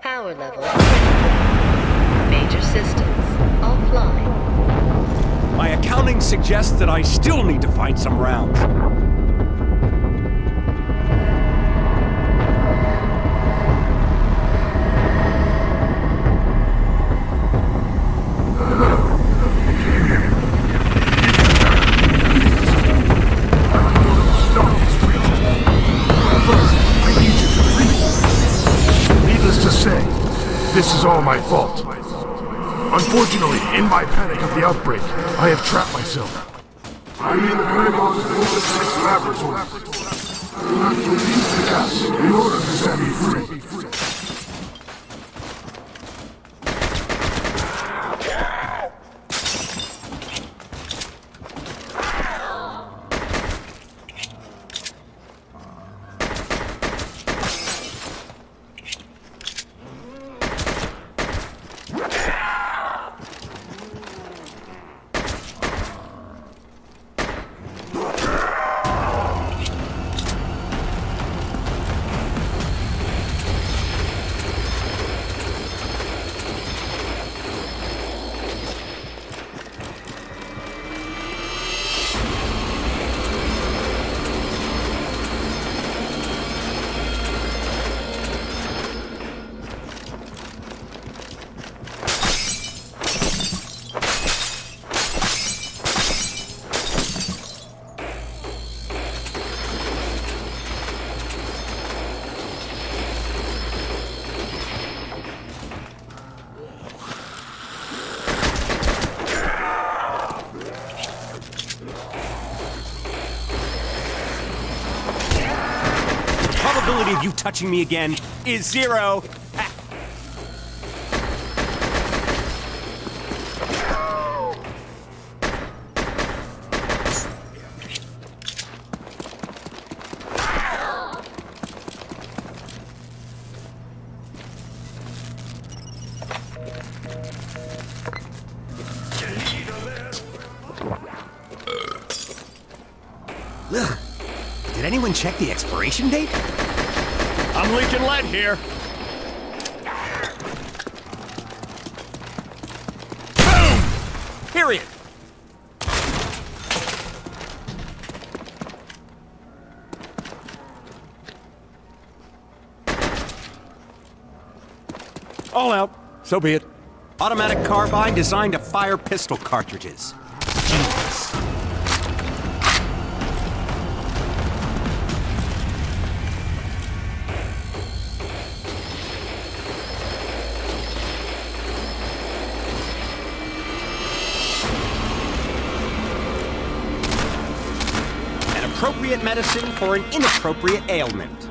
Power level. Major systems offline. My accounting suggests that I still need to find some rounds. The outbreak, I have trapped myself. I'm in the Pentagon's Golden Six Laboratory. You have to release the gas in order to set me free. Touching me again is zero. Ha-. Did anyone check the expiration date? I'm leaking lead here. Boom! Period. All out. So be it. Automatic carbine designed to fire pistol cartridges. Appropriate medicine for an inappropriate ailment.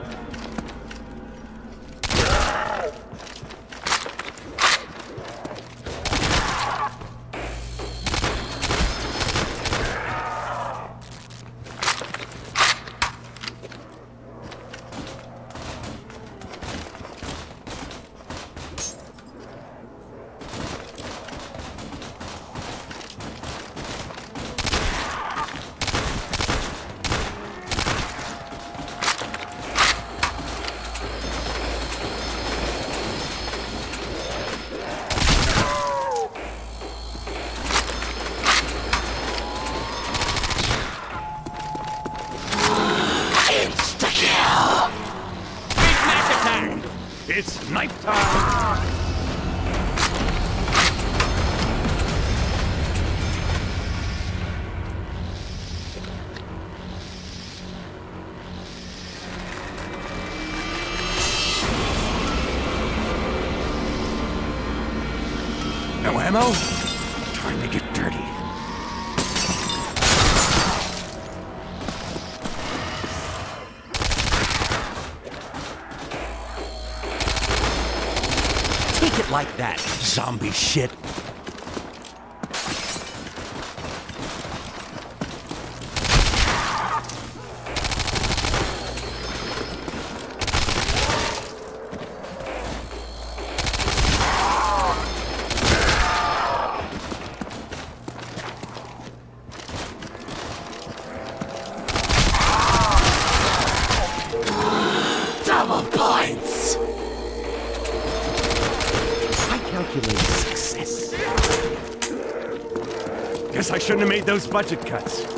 Like that, zombie shit. Those budget cuts.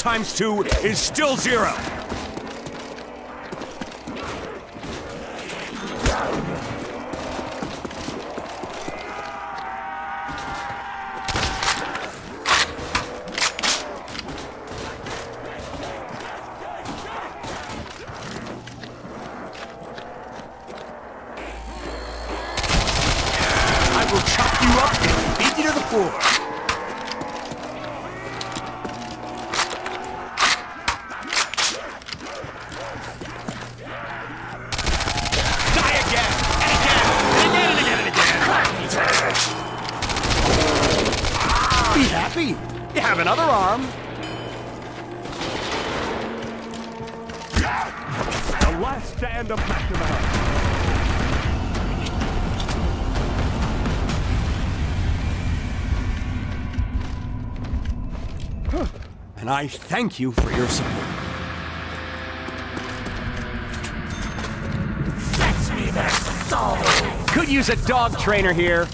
Times two is still zero. Be happy! You have another arm! The last stand of McNamara. And I thank you for your support. Fetch me that soul! Could use a dog trainer here.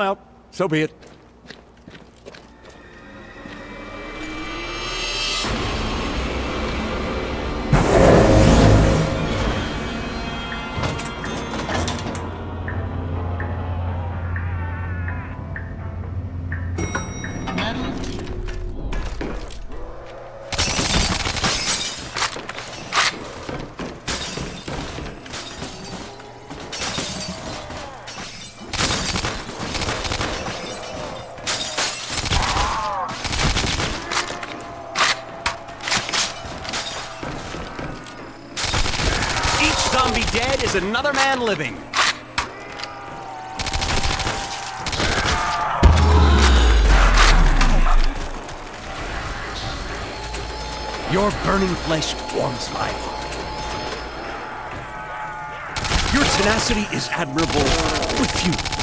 Out. So be it. Another man living. Your burning flesh warms my heart. Your tenacity is admirable with few.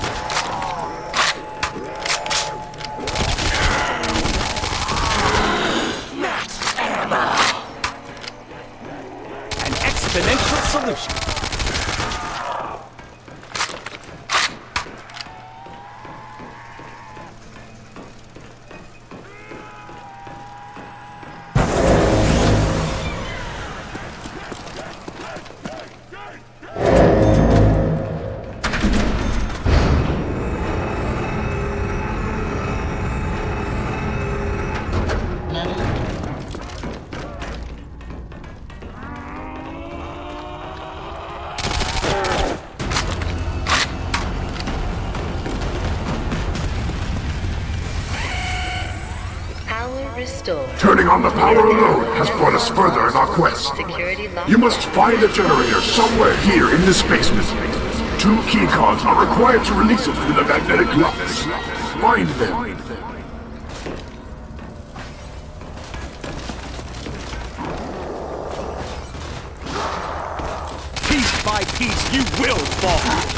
Restored. Turning on the power alone has brought us further in our quest. Security locked. You must find the generator somewhere here in this basement. Two key cards are required to release it through the magnetic locks. Find them. Piece by piece, you will fall.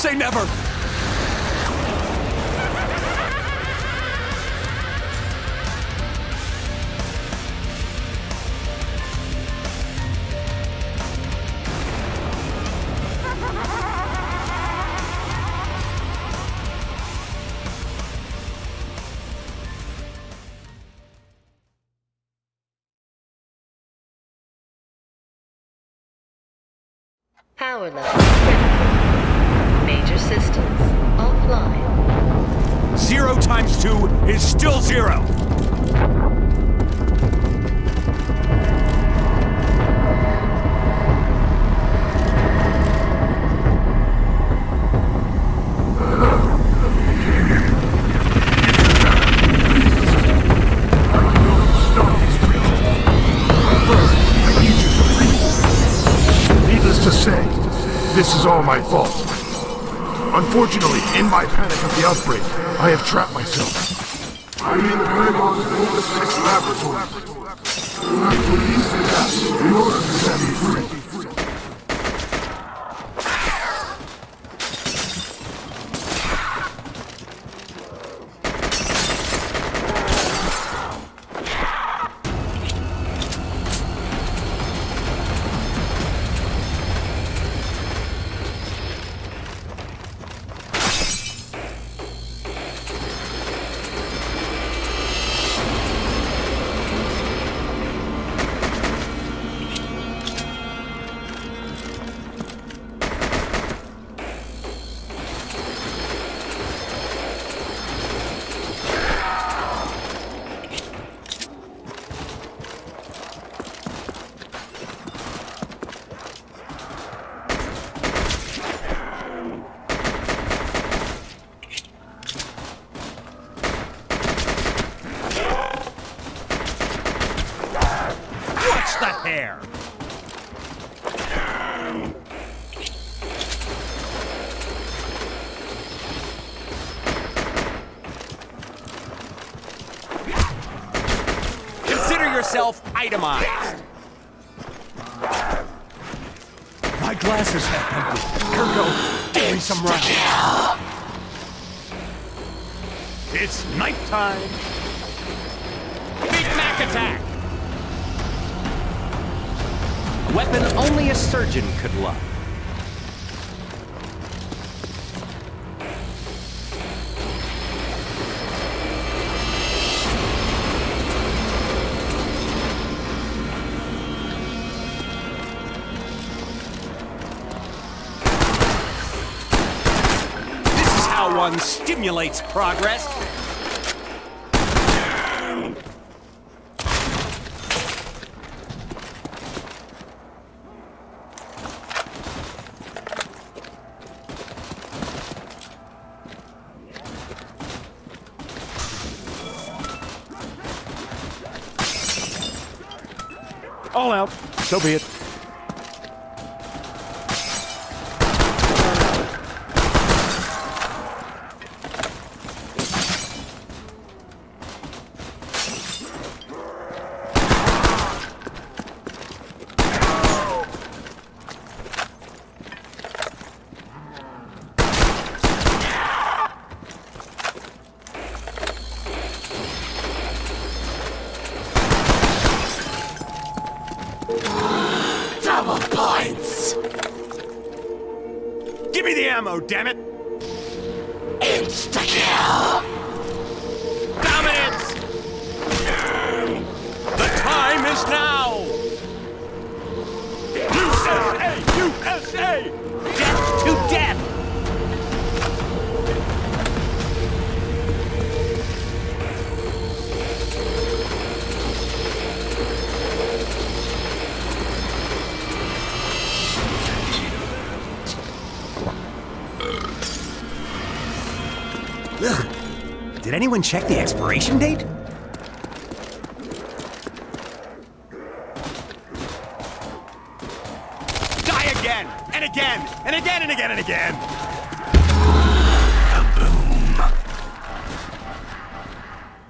Say never. Power level. Major systems offline. Zero times two is still zero. Needless to say, this is all my fault. Unfortunately, in my panic of the outbreak, I have trapped myself. I'm in Pentagon's oldest six laboratory. You have to release the gas in order to set me free. Itemized. My glasses have empty. Kirko, give me some rounds. It's nighttime. Big Mac attack. A weapon only a surgeon could love. One stimulates progress. All out. So be it. Anyone check the expiration date? Die again! And again! And again and again and again! Kaboom!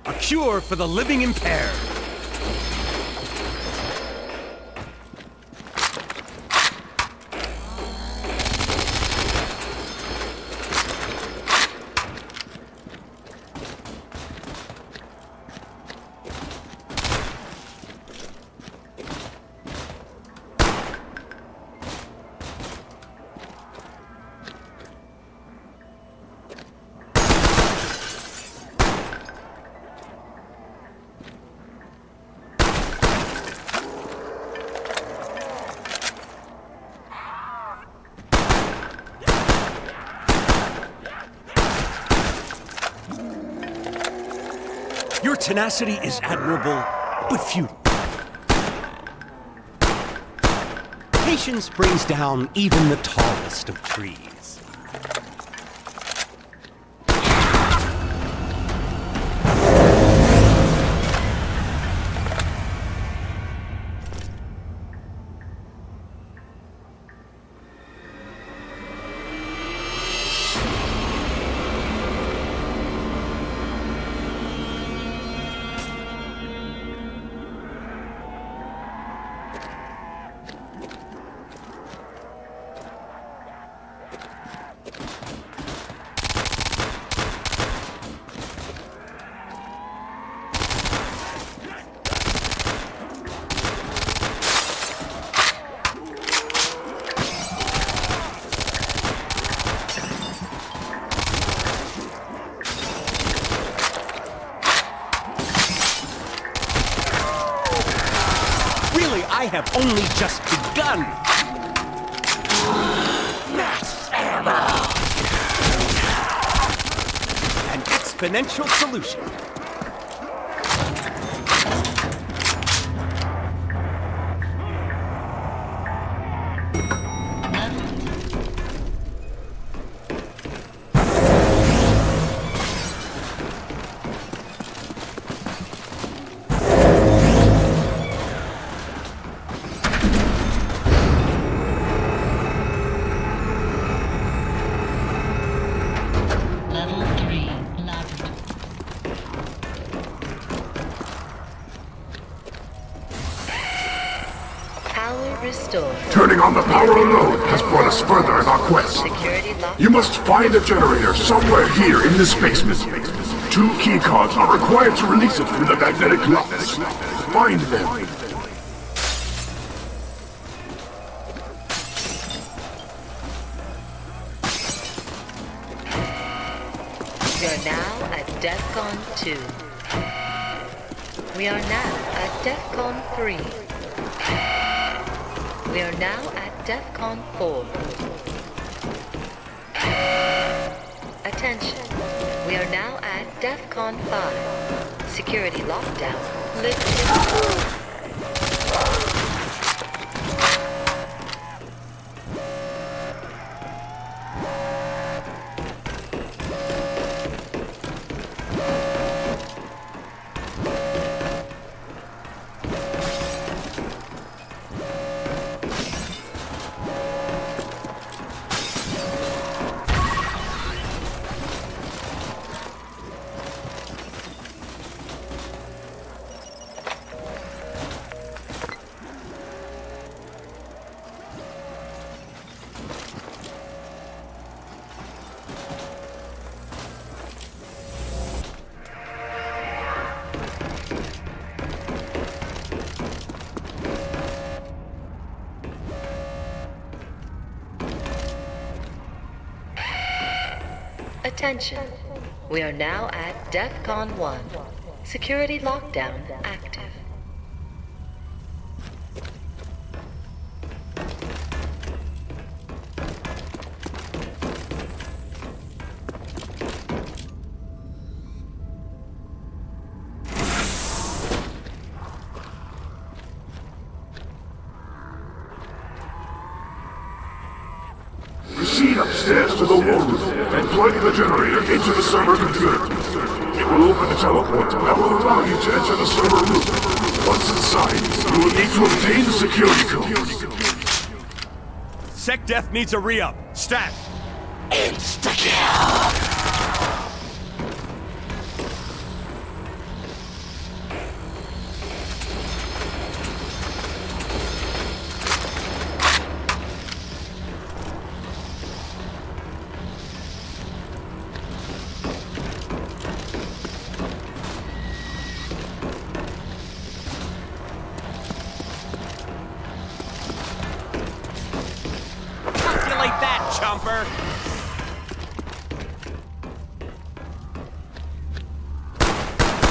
A cure for the living impaired. Your tenacity is admirable, but futile. Patience brings down even the tallest of trees. Have only just begun. Max ammo. An exponential solution. On the power alone has brought us further in our quest. You must find a generator somewhere here in this basement. Two keycards are required to release it from the magnetic locks. Find them. You're now at DEFCON 2. We are now at DEFCON 3. We are now at DEFCON 4. Attention. We are now at DEFCON 5. Security lockdown lifted. Attention. We are now at DEFCON 1. Security lockdown active. Needs a re-up. Stat!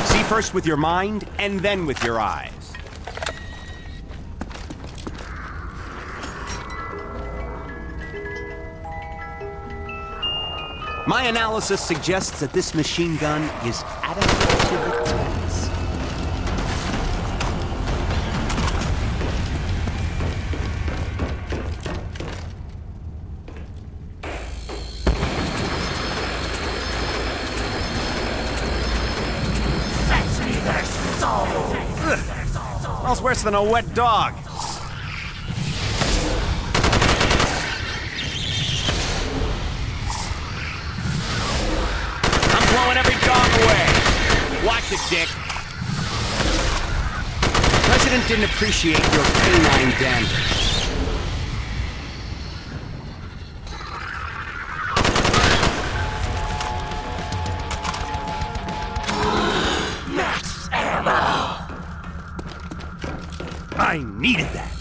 See first with your mind, and then with your eyes. My analysis suggests that this machine gun is adequate to the worse than a wet dog. I'm blowing every dog away. Watch it, Dick. President didn't appreciate your canine damage. Needed that.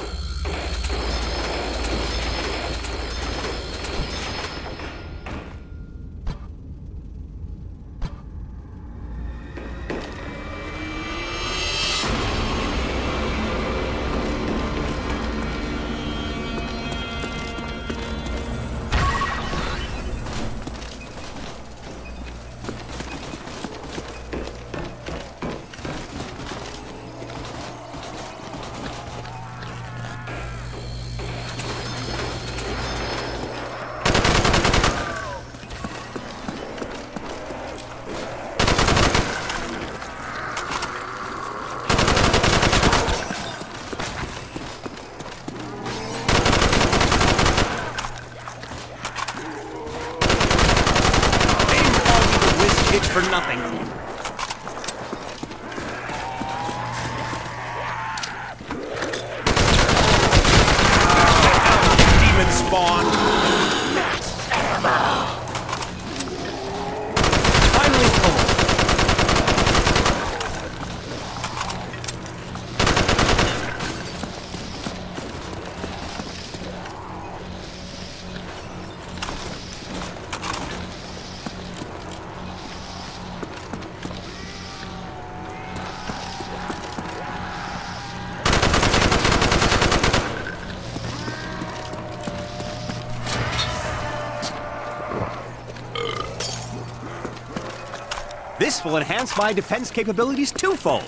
Will enhance my defense capabilities twofold.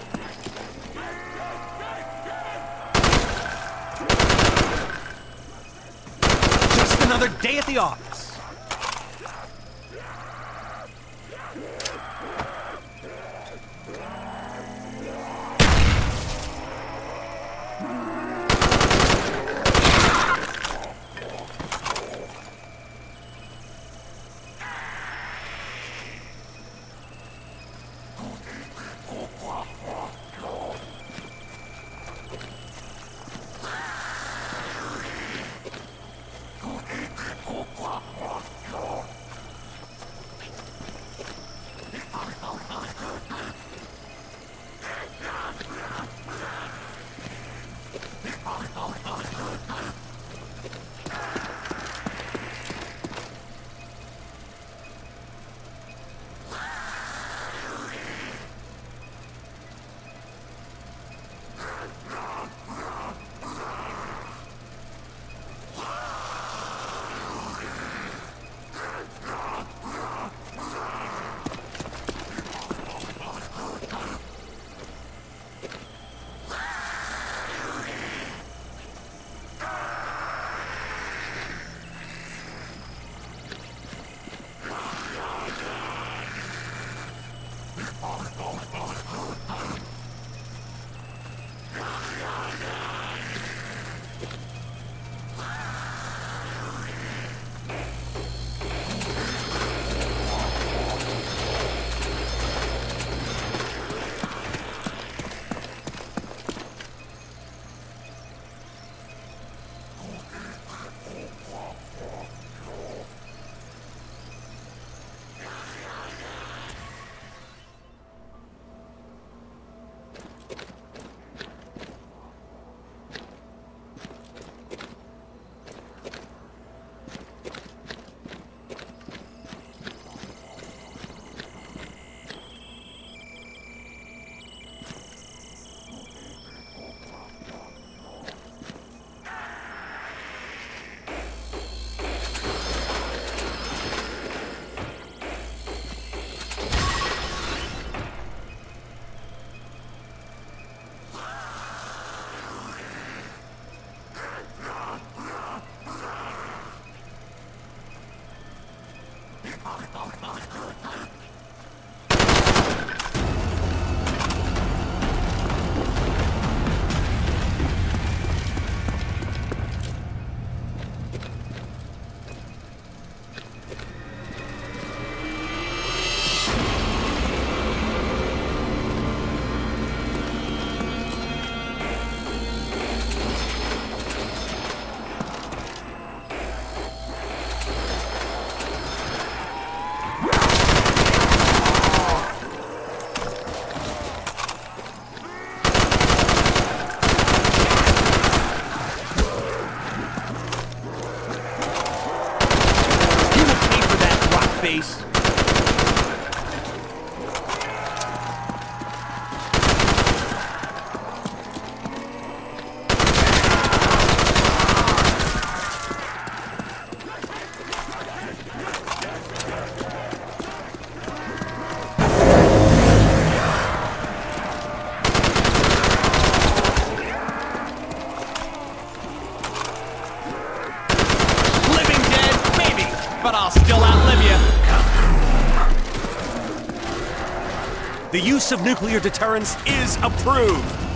The use of nuclear deterrence is approved.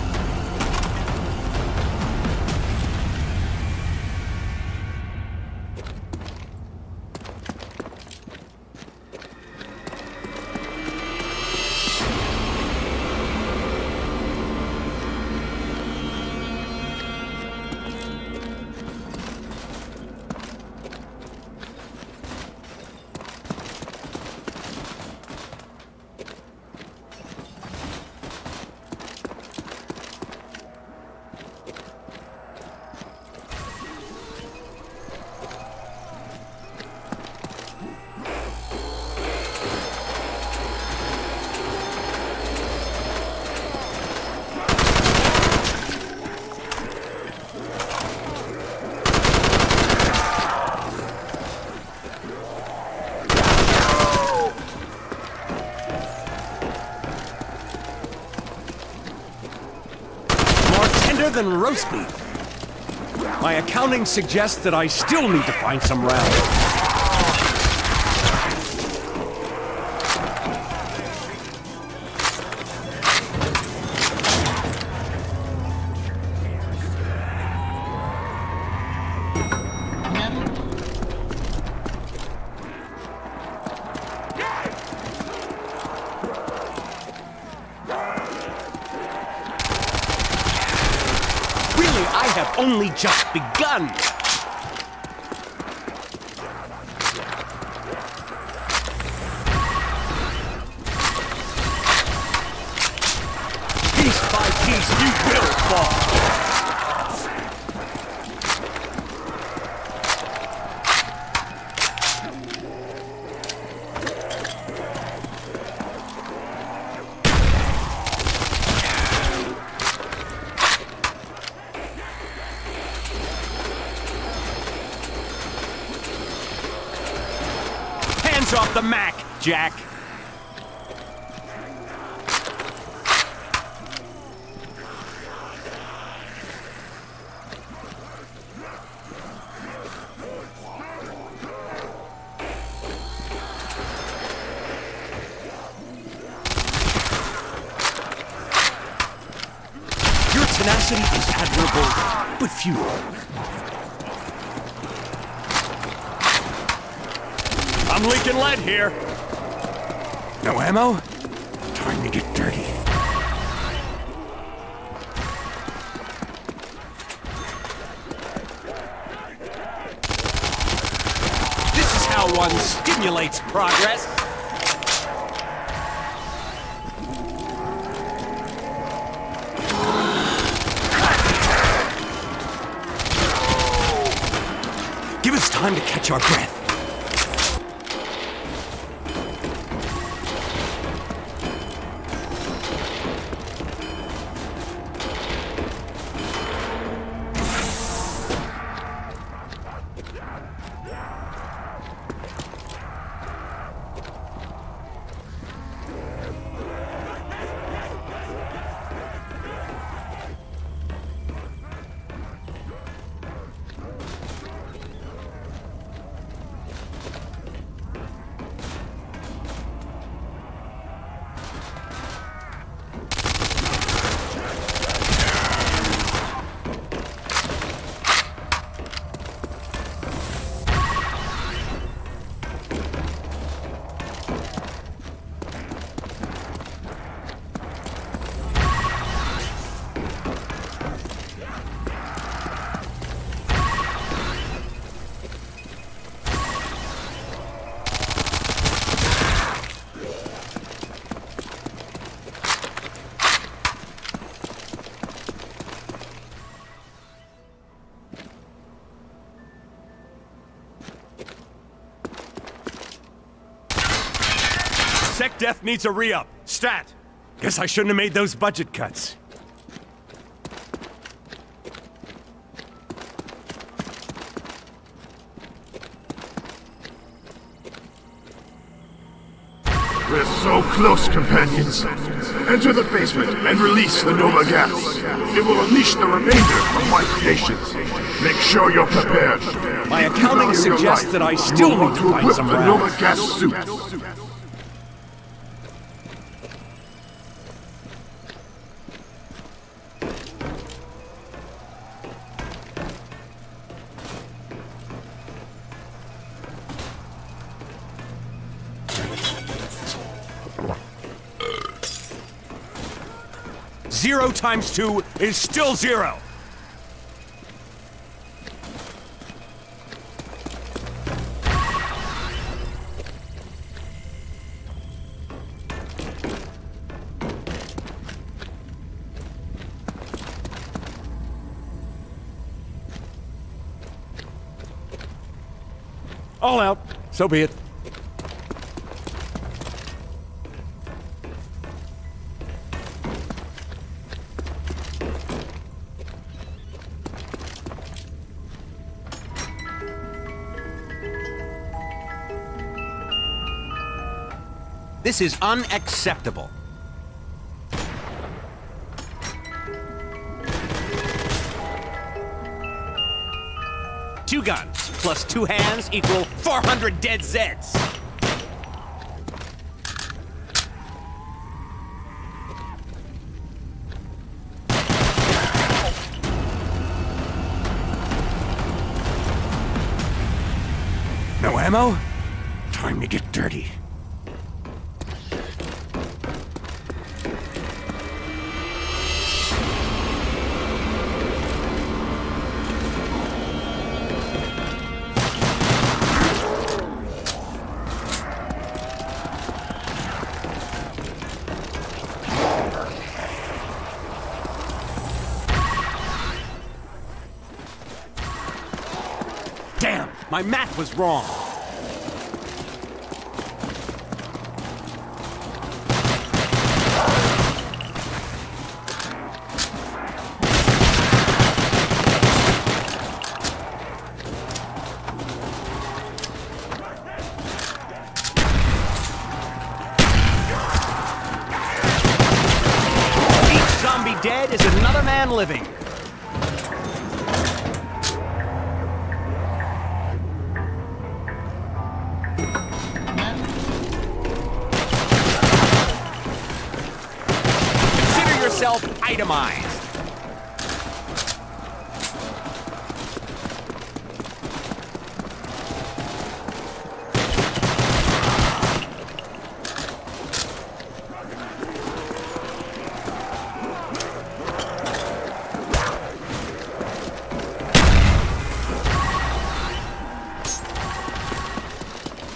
Tender than roast beef. My accounting suggests that I still need to find some rounds. Tenacity is admirable, but futile. I'm leaking lead here. No ammo? Time to get dirty. This is how one stimulates progress. Catch our breath. Def needs a re-up. Stat. Guess I shouldn't have made those budget cuts. We're so close, companions. Enter the basement and release the Nova gas. It will unleash the remainder of my creations. Make sure you're prepared. My accounting suggests life. that I still need to find some the. Nova gas suit. Zero times two is still zero. All out. So be it. This is unacceptable. Two guns plus two hands equal 400 dead Zeds. No ammo? Time to get dirty. My math was wrong.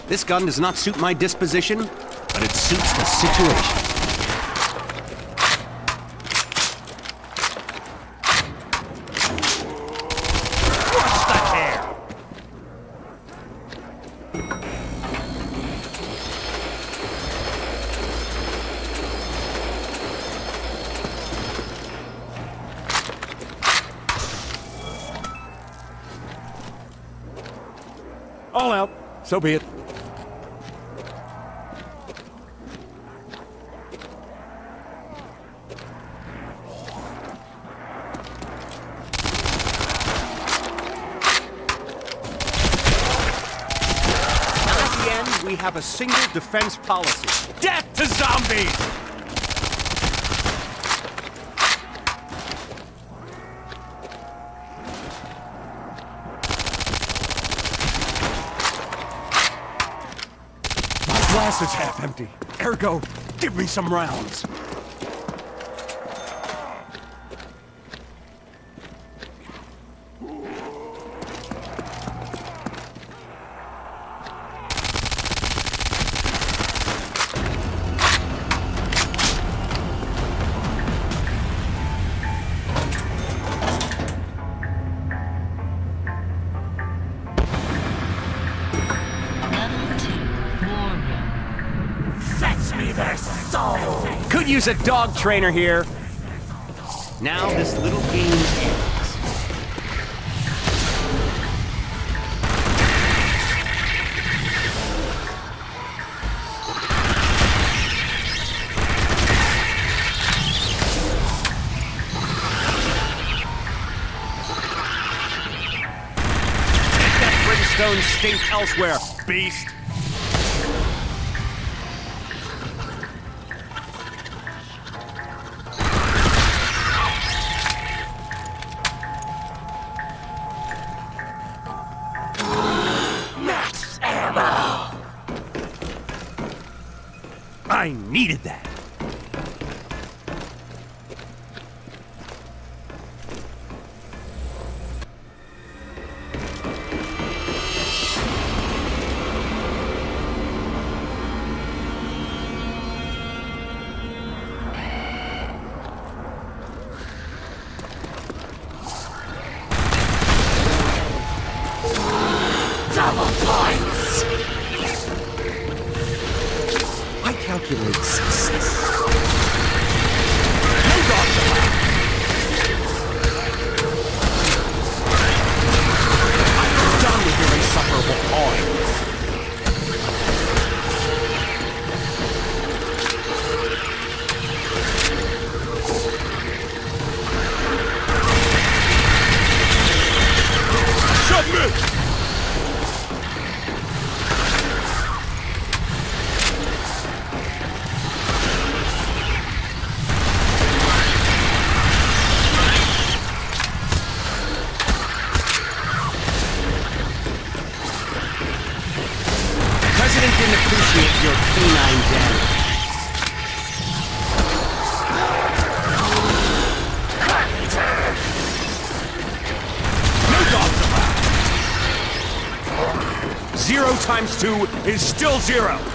This gun does not suit my disposition, but it suits the situation. All out. So be it. At the end, we have a single defense policy. Death to zombies! My glass is half empty. Ergo, give me some rounds. Use a dog trainer here. Now this little game ends. Make that brimstone stink elsewhere, beast. Is still zero.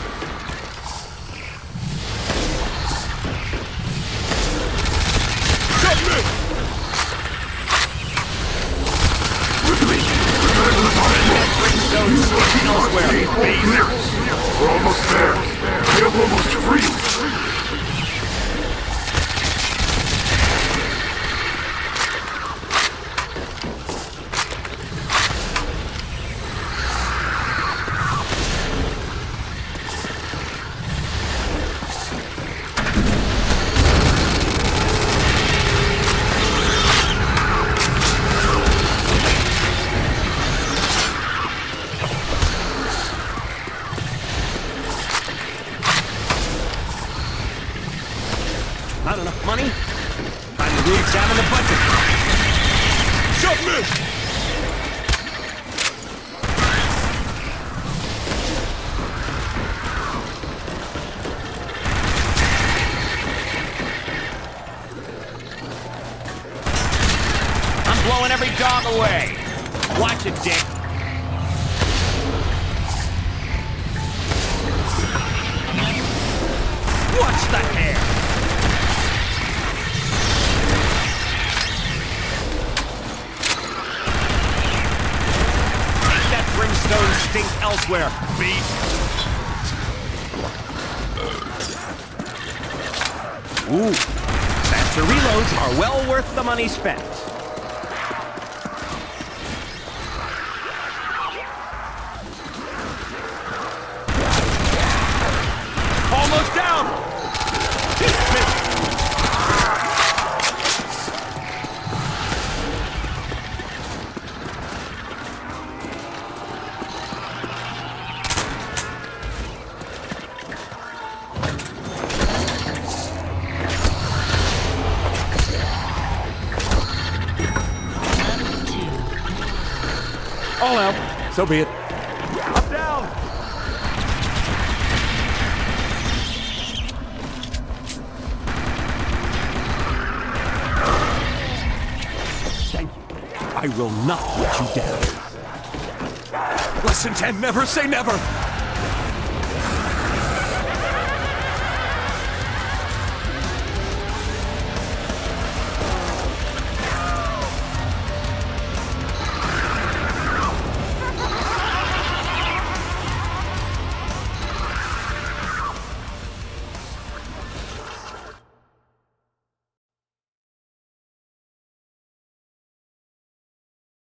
Ooh, faster reloads are well worth the money spent. So be it. Up down. Thank you. I will not let you down. Lesson 10, never say never.